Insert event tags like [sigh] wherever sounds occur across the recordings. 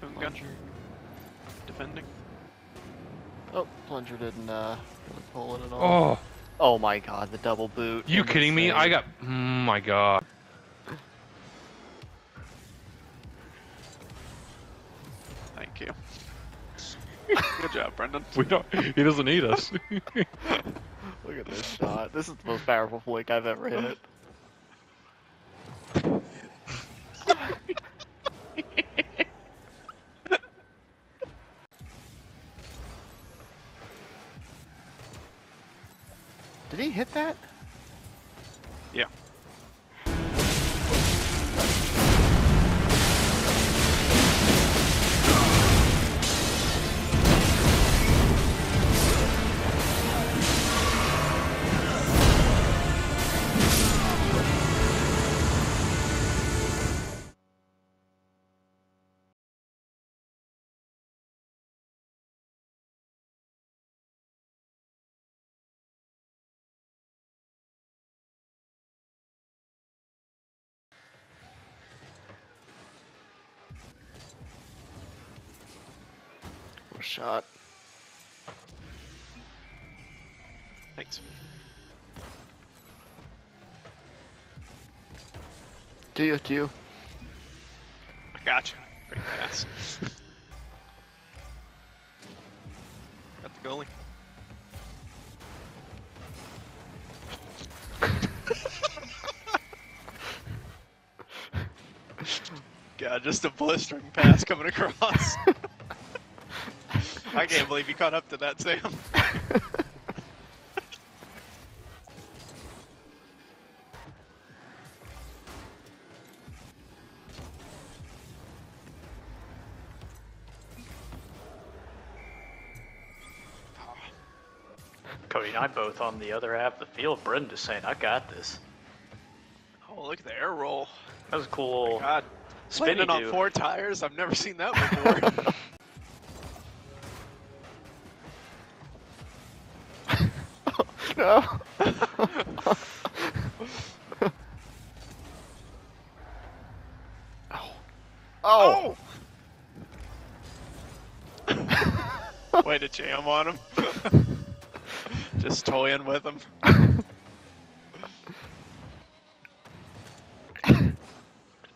Boom gun. Defending. Oh, plunger didn't uh, really pull it at all. Oh, Oh my god, the double boot. you kidding me? I got. Oh my god. Thank you. [laughs] Good job, Brendan. We don't. He doesn't need us. [laughs] Look at this shot. This is the most powerful flick I've ever hit. Did he hit that? Yeah. Shot. Thanks. To you, to you. I gotcha. Great pass. Got the goalie. [laughs] God, just a blistering pass coming across. [laughs] I can't believe you caught up to that, Sam. Cody and I both on the other half of the field. Brendan just saying, I got this. Oh, look at the air roll. That was a cool. Oh God, Spinny landing on four tires. I've never seen that before. [laughs] No. oh. Oh. Way to jam on him. [laughs] Just toying with him.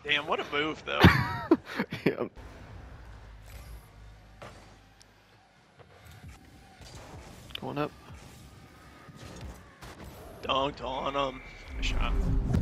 Damn, what a move, though. [laughs] Yep. Going up. Dunked on him. Shot.